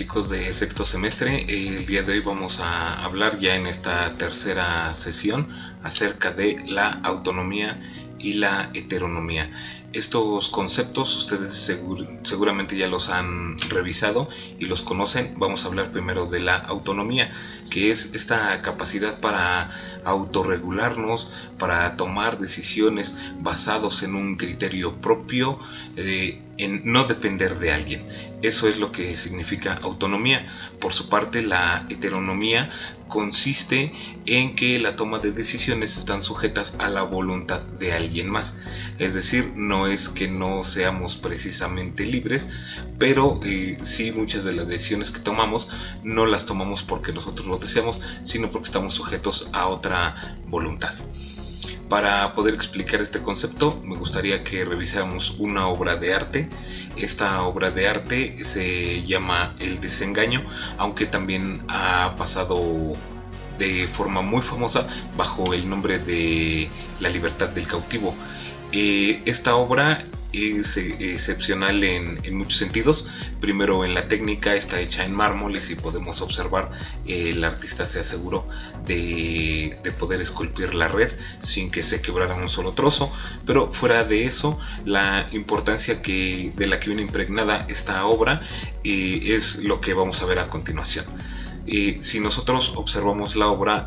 alumnos de sexto semestre, el día de hoy vamos a hablar ya en esta tercera sesión acerca de la autonomía y la heteronomía. Estos conceptos ustedes seguramente ya los han revisado y los conocen. Vamos a hablar primero de la autonomía, que es esta capacidad para autorregularnos, para tomar decisiones basados en un criterio propio, eh, en no depender de alguien. Eso es lo que significa autonomía. Por su parte, la heteronomía consiste en que la toma de decisiones están sujetas a la voluntad de alguien más. Es decir, no es que no seamos precisamente libres, pero eh, sí muchas de las decisiones que tomamos no las tomamos porque nosotros lo deseamos, sino porque estamos sujetos a otra voluntad. Para poder explicar este concepto me gustaría que revisáramos una obra de arte. Esta obra de arte se llama El desengaño, aunque también ha pasado de forma muy famosa bajo el nombre de La libertad del cautivo. Eh, esta obra es eh, excepcional en, muchos sentidos. Primero en la técnica está hecha en mármoles y podemos observar eh, el artista se aseguró de, poder esculpir la red sin que se quebrara un solo trozo. Pero fuera de eso, la importancia de la que viene impregnada esta obra eh, es lo que vamos a ver a continuación. Si nosotros observamos la obra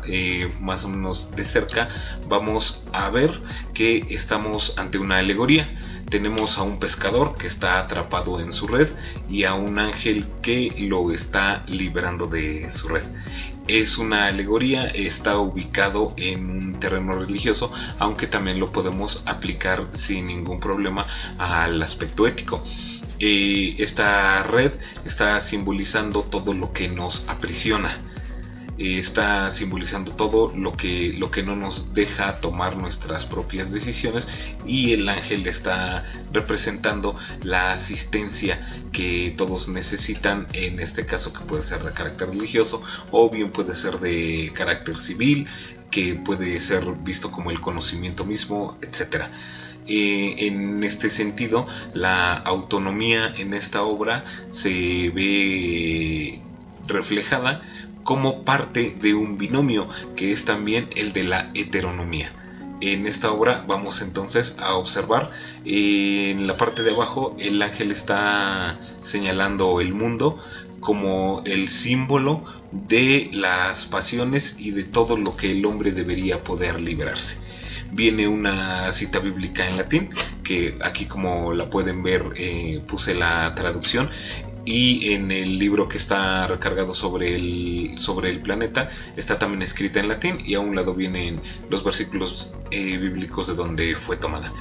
más o menos de cerca, vamos a ver que estamos ante una alegoría tenemos a un pescador que está atrapado en su red y a un ángel que lo está liberando de su red. Es una alegoría, está ubicado en un terreno religioso, aunque también lo podemos aplicar sin ningún problema al aspecto ético. Eh, esta red está simbolizando todo lo que nos aprisiona está simbolizando todo lo que, lo que no nos deja tomar nuestras propias decisiones y el ángel está representando la asistencia que todos necesitan, en este caso que puede ser de carácter religioso o bien puede ser de carácter civil, que puede ser visto como el conocimiento mismo, etcétera. Eh, en este sentido, la autonomía en esta obra se ve reflejada como parte de un binomio que es también el de la heteronomía. En esta obra vamos entonces a observar en la parte de abajo el ángel está señalando el mundo como el símbolo de las pasiones y de todo lo que el hombre debería poder liberarse viene una cita bíblica en latín que aquí como la pueden ver eh, puse la traducción y en el libro que está recargado sobre el, sobre el planeta está también escrita en latín y a un lado vienen los versículos eh, bíblicos de donde fue tomada.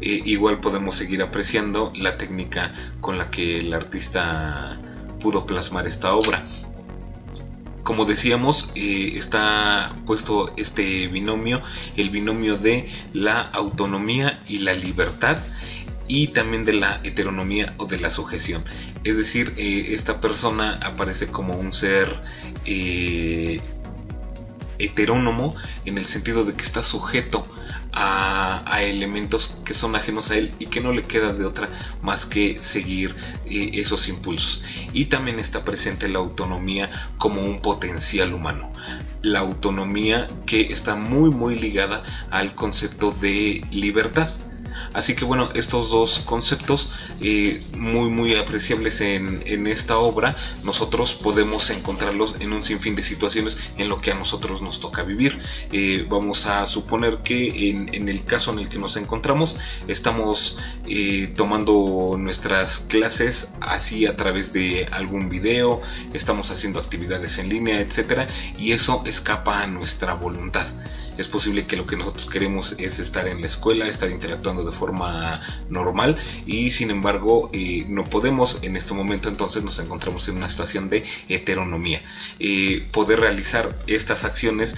Eh, igual podemos seguir apreciando la técnica con la que el artista pudo plasmar esta obra. Como decíamos, eh, está puesto este binomio, el binomio de la autonomía y la libertad y también de la heteronomía o de la sujeción. Es decir, eh, esta persona aparece como un ser eh, heterónomo en el sentido de que está sujeto a, elementos que son ajenos a él y que no le queda de otra más que seguir eh, esos impulsos. Y también está presente la autonomía como un potencial humano. La autonomía que está muy muy ligada al concepto de libertad Así que bueno, estos dos conceptos eh, muy muy apreciables en, esta obra, nosotros podemos encontrarlos en un sinfín de situaciones en lo que a nosotros nos toca vivir. Eh, vamos a suponer que en, el caso en el que nos encontramos estamos eh, tomando nuestras clases así a través de algún video, estamos haciendo actividades en línea, etcétera, y eso escapa a nuestra voluntad es posible que lo que nosotros queremos es estar en la escuela, estar interactuando de forma normal y sin embargo eh, no podemos en este momento entonces nos encontramos en una situación de heteronomía. Eh, poder realizar estas acciones,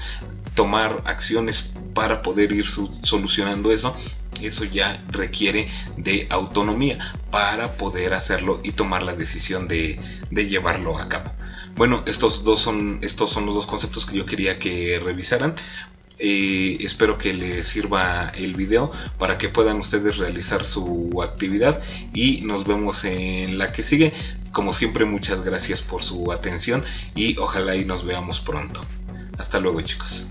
tomar acciones para poder ir solucionando eso, eso ya requiere de autonomía para poder hacerlo y tomar la decisión de, de llevarlo a cabo. Bueno, estos dos son estos son los dos conceptos que yo quería que revisaran Eh, espero que les sirva el video para que puedan ustedes realizar su actividad y nos vemos en la que sigue. Como siempre, muchas gracias por su atención y ojalá y nos veamos pronto. Hasta luego chicos.